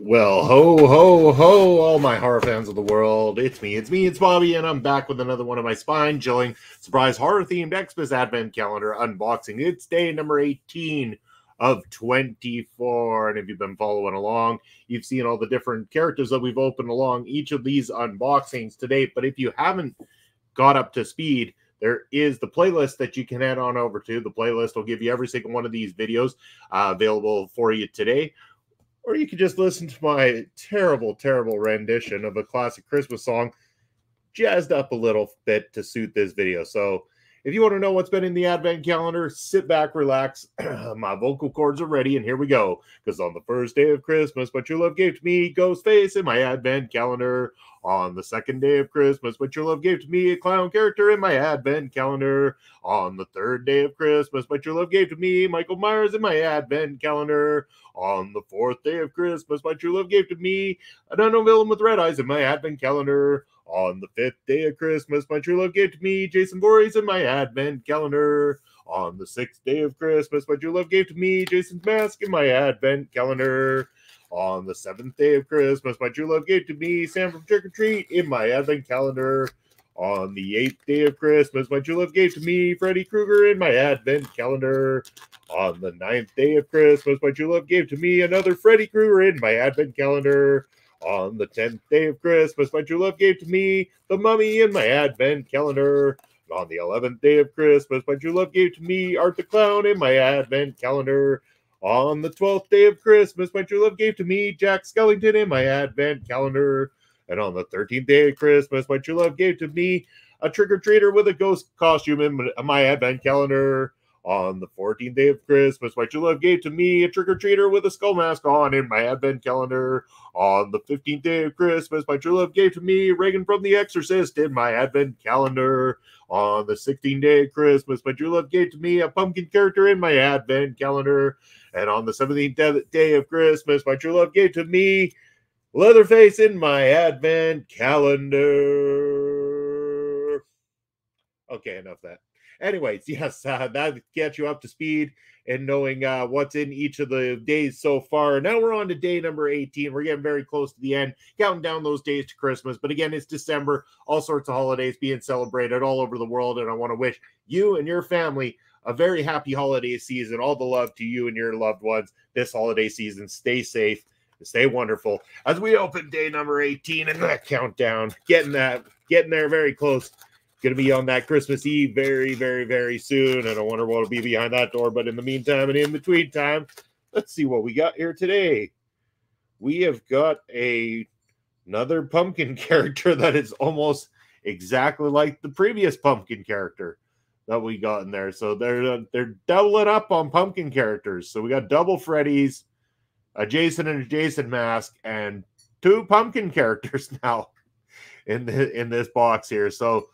Well, ho, ho, ho, all my horror fans of the world. It's me, it's me, it's Bobby, and I'm back with another one of my spine chilling surprise horror themed Xmas Advent calendar unboxing. It's day number 18 of 24. And if you've been following along, you've seen all the different characters that we've opened along each of these unboxings to date. But if you haven't got up to speed, there is the playlist that you can head on over to. The playlist will give you every single one of these videos uh, available for you today or you could just listen to my terrible, terrible rendition of a classic Christmas song, jazzed up a little bit to suit this video. So, if you want to know what's been in the advent calendar, sit back, relax. my vocal cords are ready, and here we go. Because on the first day of Christmas, what your love gave to me, Ghostface in my advent calendar. On the second day of Christmas, what your love gave to me, a clown character in my advent calendar. On the third day of Christmas, what your love gave to me, Michael Myers in my advent calendar. On the fourth day of Christmas, my true love gave to me an unknown villain with red eyes in my advent calendar. On the fifth day of Christmas, my true love gave to me Jason Voorhees in my advent calendar. On the sixth day of Christmas, my true love gave to me Jason's mask in my advent calendar. On the seventh day of Christmas, my true love gave to me Sam from Trick 'r Treat in my advent calendar. On the eighth day of Christmas, my true love gave to me Freddy Krueger in my advent calendar. On the ninth day of Christmas, my true love gave to me another Freddy Krueger in my advent calendar. On the tenth day of Christmas, my true love gave to me the mummy in my advent calendar. On the eleventh day of Christmas, my true love gave to me Art the Clown in my advent calendar. On the 12th day of Christmas, my true love gave to me Jack Skellington in my advent calendar. And on the 13th day of Christmas, my true love gave to me a trick or treater with a ghost costume in my advent calendar. On the 14th day of Christmas, my true love gave to me a trick or treater with a skull mask on in my advent calendar. On the 15th day of Christmas, my true love gave to me Regan from The Exorcist in my advent calendar. On the 16th day of Christmas, my true love gave to me a pumpkin character in my advent calendar. And on the 17th day of Christmas, my true love gave to me Leatherface in my advent calendar. Okay, enough that. Anyways, yes, uh, that gets you up to speed and knowing uh, what's in each of the days so far. Now we're on to day number 18. We're getting very close to the end, counting down those days to Christmas. But again, it's December, all sorts of holidays being celebrated all over the world. And I want to wish you and your family a very happy holiday season. All the love to you and your loved ones this holiday season. Stay safe. Stay wonderful as we open day number 18 in that countdown, getting that, getting there very close going to be on that Christmas Eve very, very, very soon. And I don't wonder what will be behind that door. But in the meantime and in between time, let's see what we got here today. We have got a another pumpkin character that is almost exactly like the previous pumpkin character that we got in there. So they're uh, they're doubling up on pumpkin characters. So we got double Freddy's, a Jason and a Jason mask, and two pumpkin characters now in the in this box here. So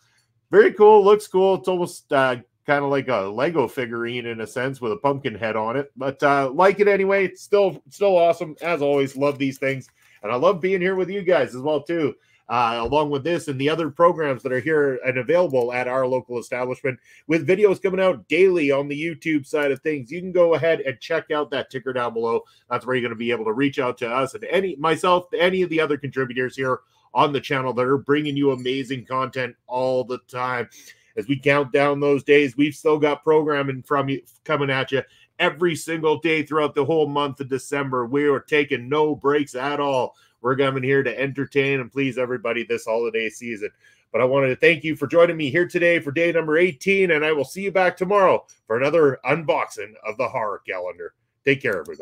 very cool. Looks cool. It's almost uh, kind of like a Lego figurine in a sense with a pumpkin head on it. But uh, like it anyway. It's still still awesome as always. Love these things, and I love being here with you guys as well too. Uh, along with this and the other programs that are here and available at our local establishment with videos coming out daily on the YouTube side of things. You can go ahead and check out that ticker down below. That's where you're going to be able to reach out to us and any myself, any of the other contributors here on the channel that are bringing you amazing content all the time. As we count down those days, we've still got programming from you coming at you every single day throughout the whole month of December. We are taking no breaks at all. We're coming here to entertain and please everybody this holiday season. But I wanted to thank you for joining me here today for day number 18, and I will see you back tomorrow for another unboxing of the horror calendar. Take care, everybody.